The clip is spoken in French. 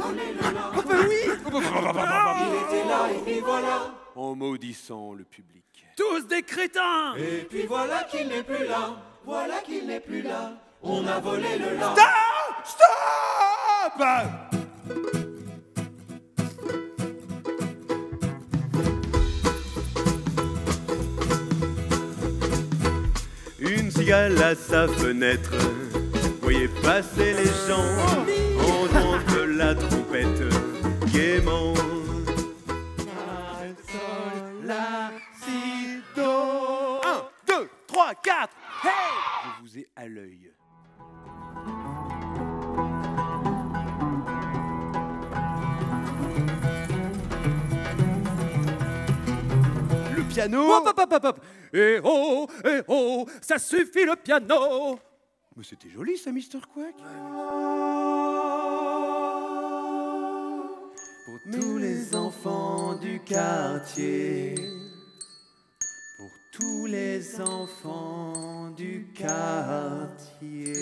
Oh, ben oui Il était là et puis voilà. En maudissant le public. Tous des crétins Et puis voilà qu'il n'est plus là. Voilà qu'il n'est plus là. On a volé le lin. Stop Une cigale à sa fenêtre voyait passer les gens en la trompette gaiement. La, si, do 1, 2, 3, 4 Hey Je vous ai à l'œil. Le piano Hop, hop, hop, hop, hop Eh oh, eh oh, ça suffit le piano Mais c'était joli ça, Mr. Quack tous les enfants du quartier. Pour tous les enfants du quartier.